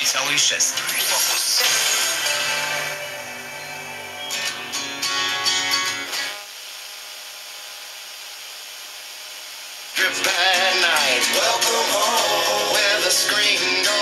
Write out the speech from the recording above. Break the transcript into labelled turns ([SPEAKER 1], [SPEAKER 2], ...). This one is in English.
[SPEAKER 1] Pisał i szest.
[SPEAKER 2] Drip Goodbye night. Welcome home. Where the screen goes.